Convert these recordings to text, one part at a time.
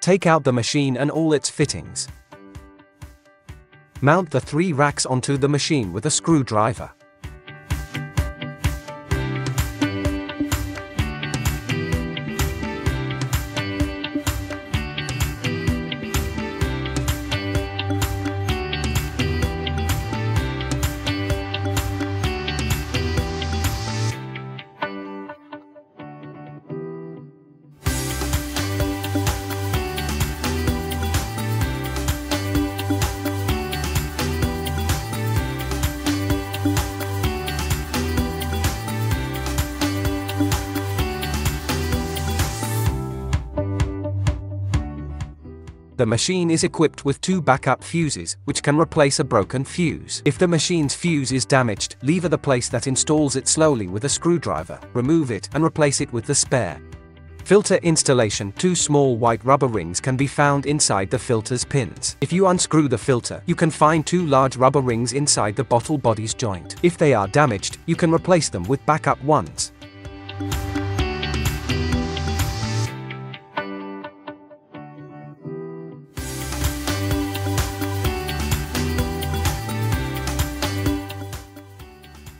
Take out the machine and all its fittings. Mount the three racks onto the machine with a screwdriver. The machine is equipped with two backup fuses, which can replace a broken fuse. If the machine's fuse is damaged, lever the place that installs it slowly with a screwdriver, remove it, and replace it with the spare. Filter installation Two small white rubber rings can be found inside the filter's pins. If you unscrew the filter, you can find two large rubber rings inside the bottle body's joint. If they are damaged, you can replace them with backup ones.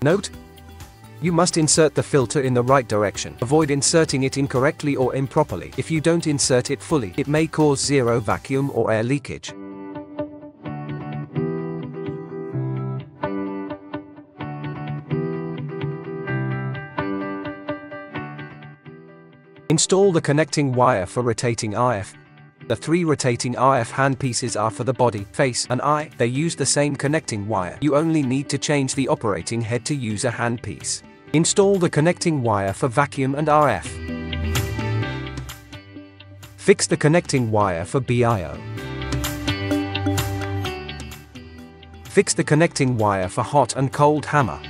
Note, you must insert the filter in the right direction. Avoid inserting it incorrectly or improperly. If you don't insert it fully, it may cause zero vacuum or air leakage. Install the connecting wire for rotating RF. The three rotating RF handpieces are for the body, face, and eye. They use the same connecting wire. You only need to change the operating head to use a handpiece. Install the connecting wire for vacuum and RF. Fix the connecting wire for BIO. Fix the connecting wire for hot and cold hammer.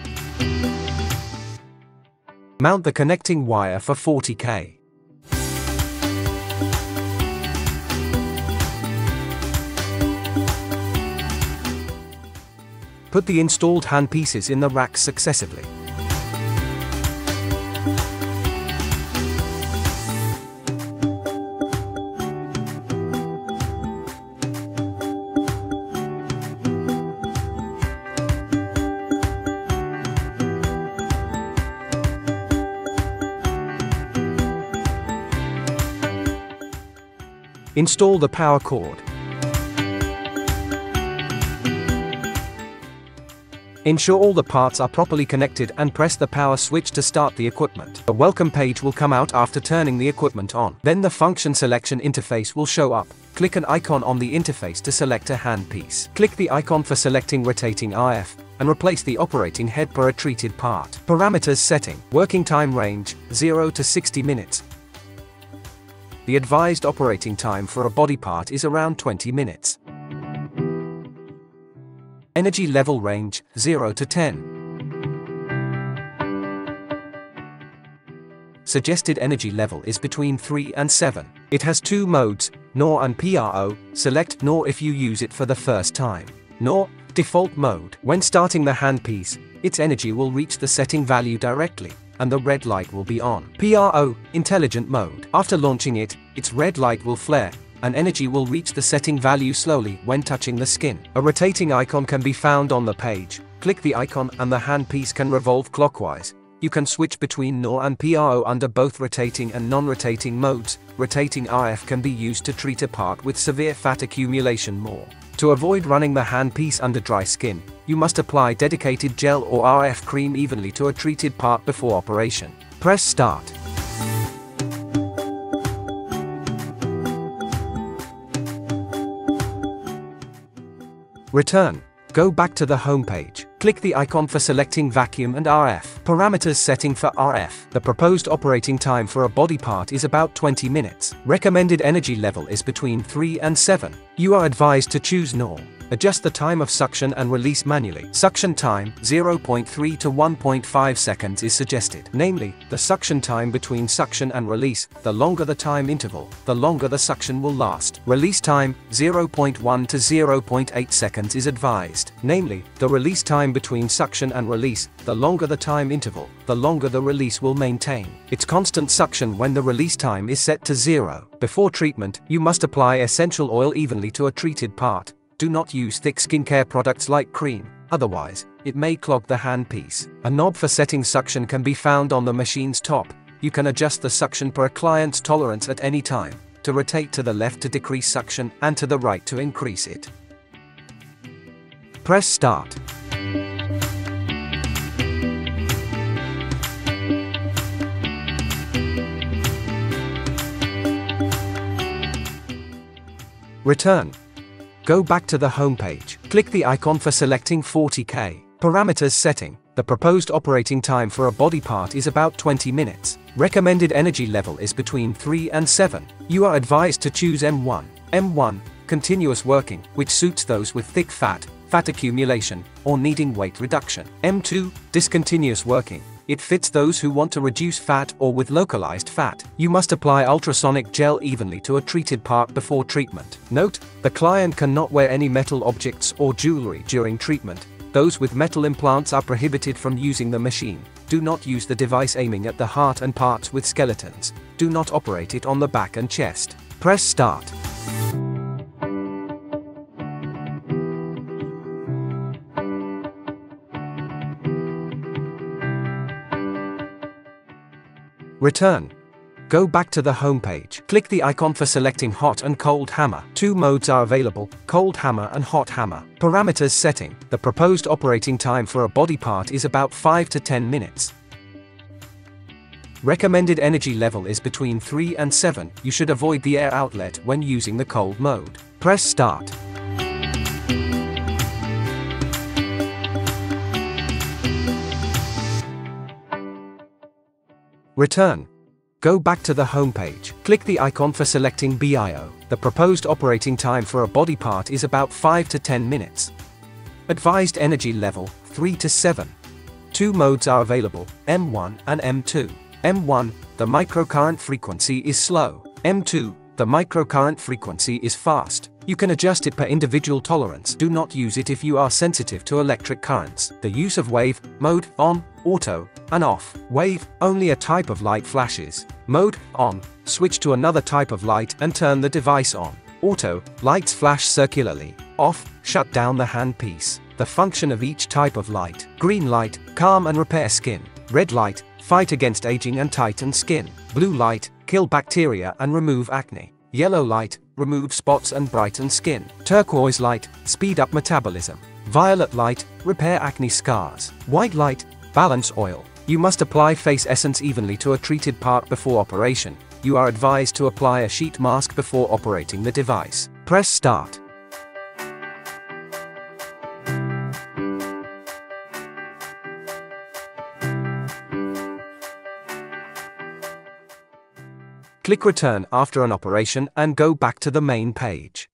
Mount the connecting wire for 40K. Put the installed handpieces in the racks successively. Install the power cord. Ensure all the parts are properly connected and press the power switch to start the equipment. A welcome page will come out after turning the equipment on. Then the function selection interface will show up. Click an icon on the interface to select a handpiece. Click the icon for selecting rotating RF and replace the operating head per a treated part. Parameters setting. Working time range 0 to 60 minutes. The advised operating time for a body part is around 20 minutes. Energy level range 0 to 10. Suggested energy level is between 3 and 7. It has two modes, NOR and PRO. Select NOR if you use it for the first time. NOR, default mode. When starting the handpiece, its energy will reach the setting value directly, and the red light will be on. PRO, intelligent mode. After launching it, its red light will flare, and energy will reach the setting value slowly when touching the skin. A rotating icon can be found on the page. Click the icon and the handpiece can revolve clockwise. You can switch between NOR and PRO under both rotating and non-rotating modes. Rotating RF can be used to treat a part with severe fat accumulation more. To avoid running the handpiece under dry skin, you must apply dedicated gel or RF cream evenly to a treated part before operation. Press start. Return. Go back to the home page. Click the icon for selecting vacuum and RF. Parameters setting for RF. The proposed operating time for a body part is about 20 minutes. Recommended energy level is between 3 and 7. You are advised to choose NOR. Adjust the time of suction and release manually. Suction time 0.3 to 1.5 seconds is suggested. Namely, the suction time between suction and release, the longer the time interval, the longer the suction will last. Release time 0.1 to 0.8 seconds is advised. Namely, the release time between suction and release, the longer the time interval, the longer the release will maintain. It's constant suction when the release time is set to zero. Before treatment, you must apply essential oil evenly to a treated part. Do not use thick skincare products like cream, otherwise, it may clog the handpiece. A knob for setting suction can be found on the machine's top. You can adjust the suction per client's tolerance at any time, to rotate to the left to decrease suction and to the right to increase it. Press start. Return. Go back to the homepage. Click the icon for selecting 40K. Parameters setting. The proposed operating time for a body part is about 20 minutes. Recommended energy level is between 3 and 7. You are advised to choose M1. M1, continuous working, which suits those with thick fat, fat accumulation, or needing weight reduction. M2, discontinuous working, it fits those who want to reduce fat or with localized fat. You must apply ultrasonic gel evenly to a treated part before treatment. Note, the client cannot wear any metal objects or jewelry during treatment. Those with metal implants are prohibited from using the machine. Do not use the device aiming at the heart and parts with skeletons. Do not operate it on the back and chest. Press start. Return. Go back to the home page. Click the icon for selecting hot and cold hammer. Two modes are available, cold hammer and hot hammer. Parameters setting. The proposed operating time for a body part is about 5 to 10 minutes. Recommended energy level is between 3 and 7. You should avoid the air outlet when using the cold mode. Press start. Return. Go back to the home page. Click the icon for selecting BIO. The proposed operating time for a body part is about 5 to 10 minutes. Advised energy level 3 to 7. Two modes are available, M1 and M2. M1, the microcurrent frequency is slow. M2, the microcurrent frequency is fast. You can adjust it per individual tolerance. Do not use it if you are sensitive to electric currents. The use of wave, mode, on, auto, and off. Wave, only a type of light flashes. Mode, on, switch to another type of light and turn the device on. Auto, lights flash circularly. Off, shut down the handpiece. The function of each type of light. Green light, calm and repair skin. Red light, fight against aging and tighten skin. Blue light, kill bacteria and remove acne. Yellow light, remove spots and brighten skin. Turquoise light, speed up metabolism. Violet light, repair acne scars. White light, balance oil. You must apply face essence evenly to a treated part before operation. You are advised to apply a sheet mask before operating the device. Press start. Click return after an operation and go back to the main page.